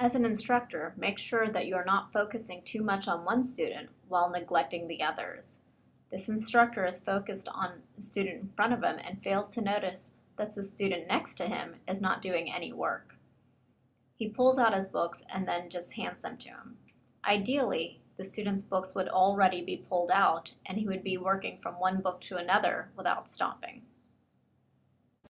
As an instructor, make sure that you are not focusing too much on one student while neglecting the others. This instructor is focused on the student in front of him and fails to notice that the student next to him is not doing any work. He pulls out his books and then just hands them to him. Ideally, the student's books would already be pulled out and he would be working from one book to another without stopping.